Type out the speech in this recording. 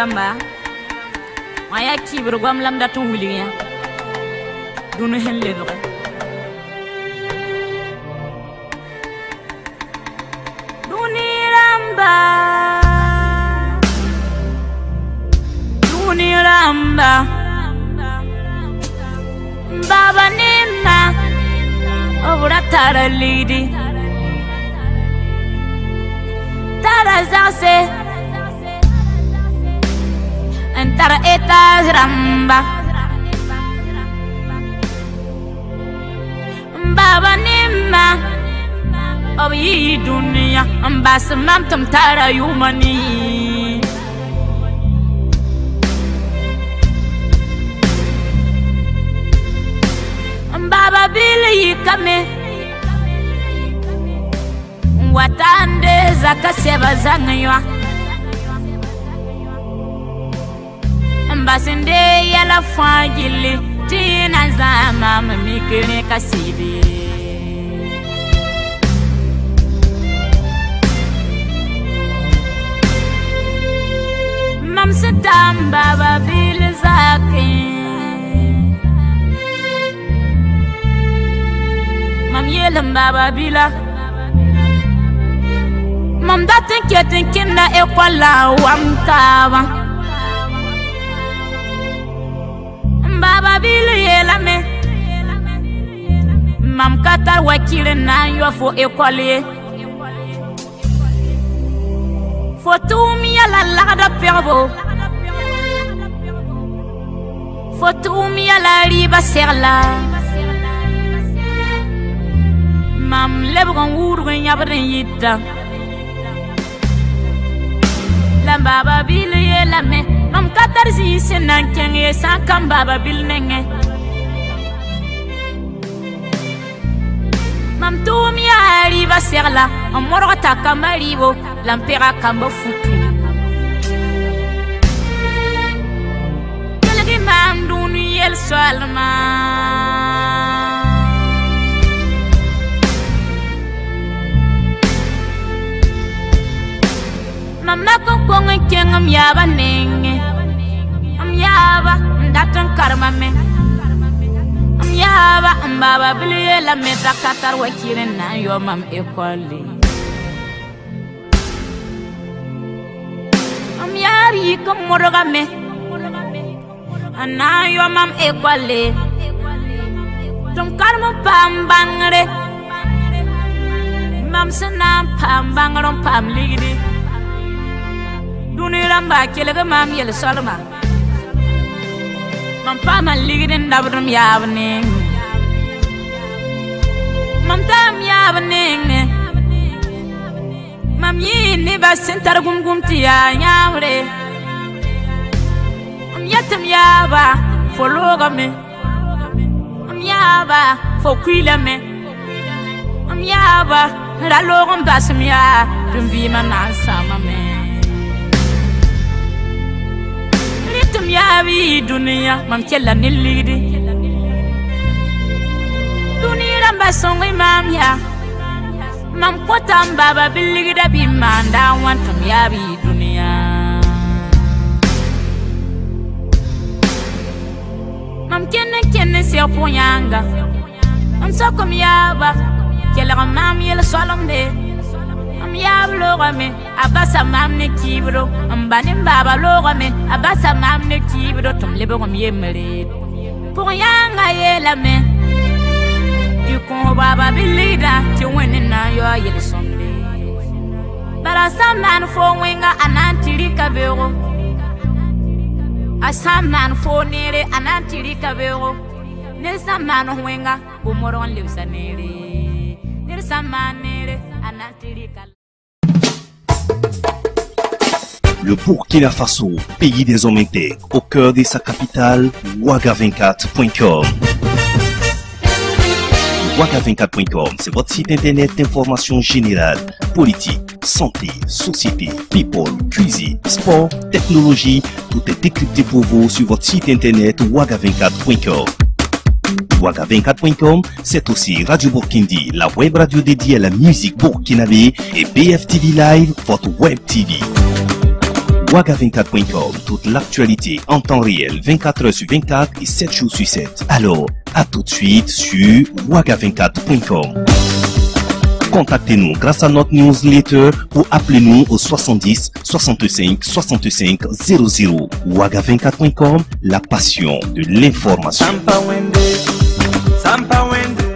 dũni rãmba wã yaa kɩɩbr goam la m dat n wilg yã dũni sẽn lebge dũni rãmba dũni rãmba baba nemma b ra tara ligdi tara zagse tar etage rãmba baba nemma b yɩ dũniyã n bas mam tɩ tara yʋʋma nii baba bil yikame watande zaka sɛba basin de yala fagili tina zama mamikine kasidi mamsitam baba bil zaki. Mam yelam baba bila. Mam datin ketin kinna ekwala wam tawa Mbaba bilu ye lame Mam katal wakile nan yo fo ekwale Fo toumi ya la lagda perbo Fo toumi ya la riba serla Mam lebran wurgen yabren yidda Lambaba bilu ye lame nenge sakam baba bil nenge. Mam tum ya riba serla. On morota kamaribo. Lampera kambo futu kelgi mam dunu yel salma Mama ko kong kengam yaba neng. Yaaba nengẽ m yaaba n dat n karemame m yaaba n baaba bil yeelame t'a ka tar wakɩr n na yɔ mam ekɔlle m yaab yik n modgame n na n mam ekɔlle tɩ m karem n paam bãngre mam sẽn na n paam bãngr n paam ligde dũni rãmba kelg mam yel-soalma mam paama ligd n dabd m yaab neng mam taam yaab nengẽ mam yɩɩ nebã sẽn tar gũm-gũm tɩ yaa yãambre m yet m yaaba fo loogame m yaaba fo kuilame m yaaba ra loog n bas m yaa tum yawi duniya mam chella nilidi. Duniya ramba songi mam ya. Mam kota mbaba biligida bimanda wan tum yawi duniya mam kenne kenne se poyanga mam sokom yaba chella mam yela solomde m n yaab loogame a basa maam ne kiibdo n ba ne m baaba loogame a basa maam ne kiibdo tɩ m lebg m yembre pʋg yãnga yeelame tɩ kõos baaba bɩ ligdã tɩ wẽnd n na n yaoa yel-sõmde bara sãn maan fo wẽnga a na n tɩ rɩka beoogo a sã n maan fo neere a na n tɩ rɩka beoogo ned sãn n maan wẽnga bʋ modg n lebsa neere Le Burkina Faso, pays des hommes intègres, au cœur de sa capitale, Ouaga24.com. Ouaga24.com, c'est votre site internet d'information générale, politique, santé, société, people, cuisine, sport, technologie. Tout est décrypté pour vous sur votre site internet Ouaga24.com. Ouaga24.com, c'est aussi Radio Burkindi, la web radio dédiée à la musique burkinabé et BFTV Live, votre web TV. Waga24.com, toute l'actualité en temps réel, 24 heures sur 24 et 7 jours sur 7. Alors, à tout de suite sur Waga24.com. Contactez-nous grâce à notre newsletter ou appelez-nous au 70 65 65 00. Waga24.com, la passion de l'information. Sampa wende.